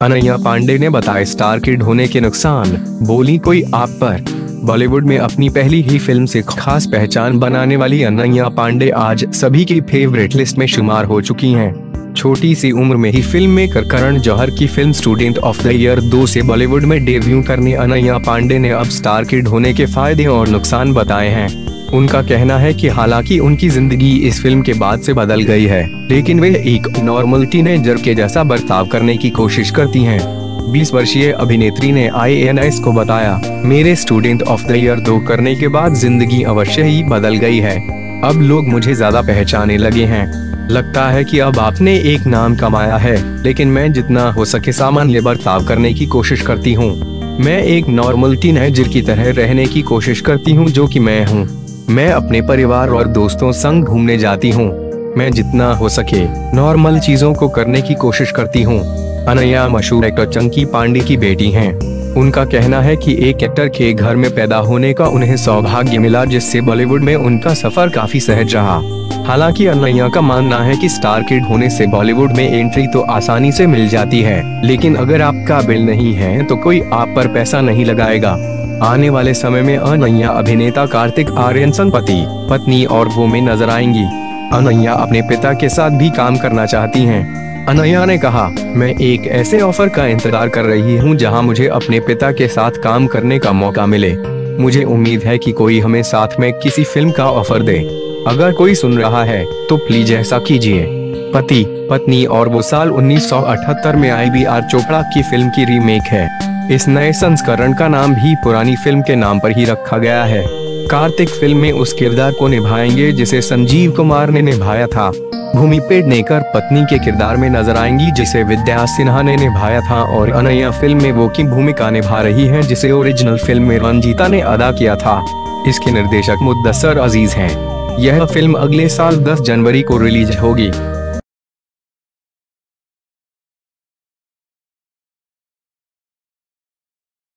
अनैया पांडे ने बताया, star kid होने के नुकसान, बोली, कोई आप पर बॉलीवुड में अपनी पहली ही फ़िल्म से खास पहचान बनाने वाली अनैया पांडे आज सभी की फेवरेट लिस्ट में शुमार हो चुकी हैं। छोटी सी उम्र में ही फ़िल्म मेकर करण जौहर की film student of the year दो से बॉलीवुड में डेब्यू करने अनैया पांडे ने अब स्टार किड होने के फ़ायदे और नुकसान बताए हैं उनका कहना है कि हालाँकि उनकी ज़िंदगी इस फ़िल्म के बाद से बदल गई है, लेकिन वे एक नॉर्मल टीनेजर के जैसा बर्ताव करने की कोशिश करती हैं। 20 वर्षीय अभिनेत्री ने आई को बताया, मेरे स्टूडेंट ऑफ़ द ईयर दो करने के बाद ज़िंदगी अवश्य ही बदल गई है। अब लोग मुझे ज़्यादा पहचाने लगे हैं। लगता है कि अब आपने एक नाम कमाया है, लेकिन मैं जितना हो सके सामान्य बर्ताव करने की कोशिश करती हूँ। मैं एक नॉर्मल टीनेजर की तरह रहने की कोशिश करती हूँ जो कि मैं हूँ। मैं अपने परिवार और दोस्तों संग घूमने जाती हूँ। मैं जितना हो सके नॉर्मल चीज़ों को करने की कोशिश करती हूँ। अनया मशहूर एक्टर चंकी पांडे की बेटी हैं। उनका कहना है कि एक एक्टर के घर में पैदा होने का उन्हें सौभाग्य मिला, जिससे बॉलीवुड में उनका सफ़र काफ़ी सहज रहा। हालाँकि अनैया का मानना है कि स्टार किड होने से बॉलीवुड में एंट्री तो आसानी से मिल जाती है, लेकिन अगर आपका बिल नहीं है तो कोई आप पर पैसा नहीं लगाएगा। आने वाले समय में अनैया अभिनेता कार्तिक आर्यन संग पति, पत्नी और वो में नज़र आएँगी। अनैया अपने पिता के साथ भी काम करना चाहती हैं। अनैया ने कहा, मैं एक ऐसे ऑफ़र का इंतज़ार कर रही हूँ जहाँ मुझे अपने पिता के साथ काम करने का मौका मिले। मुझे उम्मीद है कि कोई हमें साथ में किसी फ़िल्म का ऑफ़र दे। अगर कोई सुन रहा है तो प्लीज़ ऐसा कीजिए। पति, पत्नी और वो साल 1978 में आई बी आर चोपड़ा की फ़िल्म की रीमेक है। इस नए संस्करण का नाम भी पुरानी फ़िल्म के नाम पर ही रखा गया है। कार्तिक फ़िल्म में उस किरदार को निभाएँगे जिसे संजीव कुमार ने निभाया था। भूमि पेडनेकर पत्नी के किरदार में नज़र आएँगी जिसे विद्या सिन्हा ने निभाया था और अनैया फ़िल्म में वो की भूमिका निभा रही है जिसे ओरिजिनल फ़िल्म में रंजीता ने अदा किया था। इसके निर्देशक मुद्दसर अज़ीज़ हैं। यह फ़िल्म अगले साल 10 जनवरी को रिलीज़ होगी।